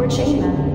core chamber.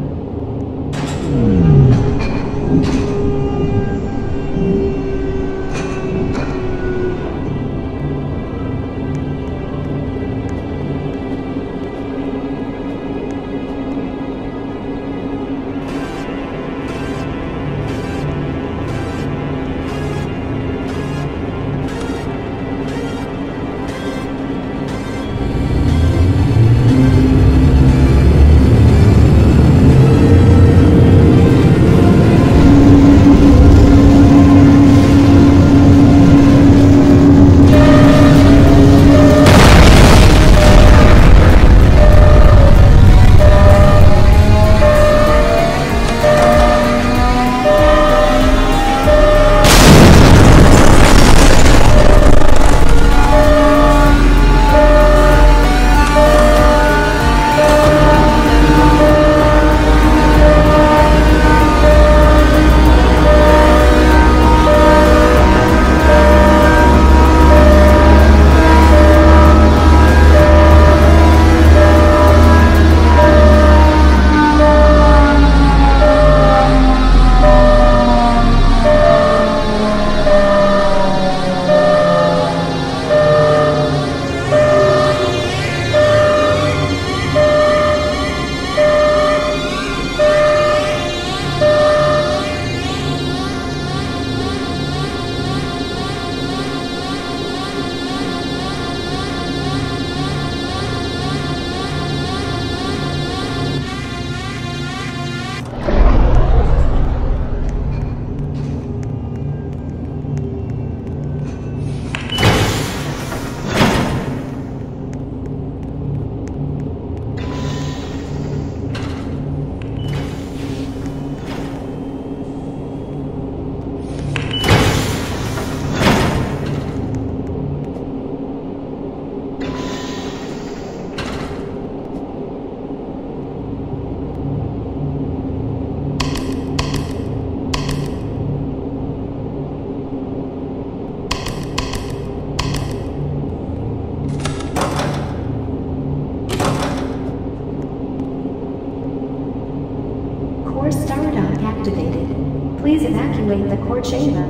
Please evacuate the core chamber.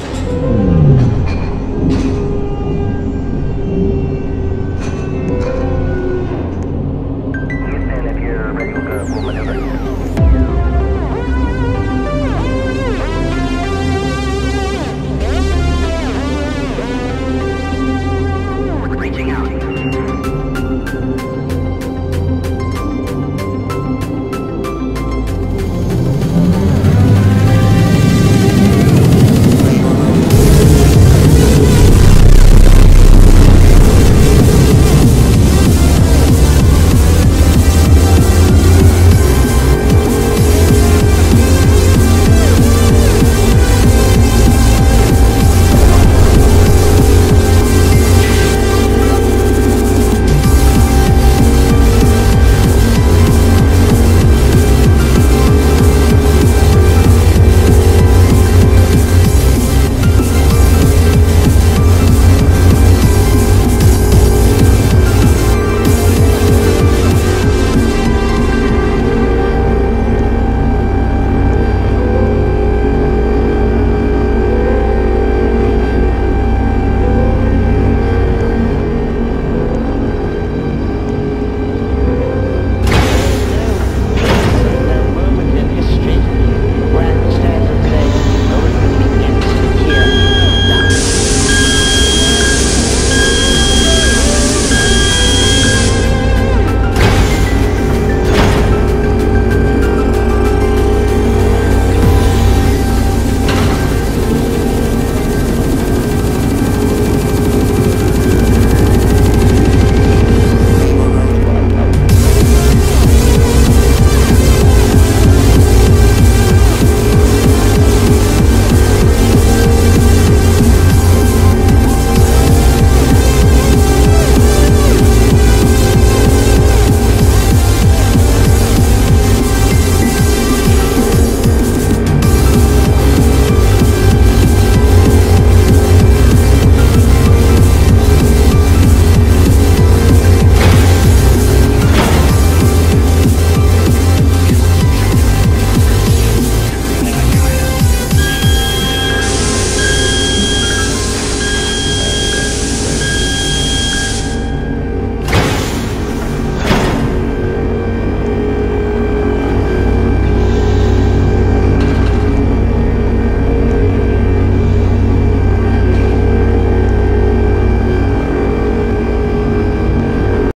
Hmm.